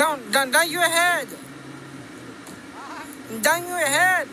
Down, down, down your head. Down your head.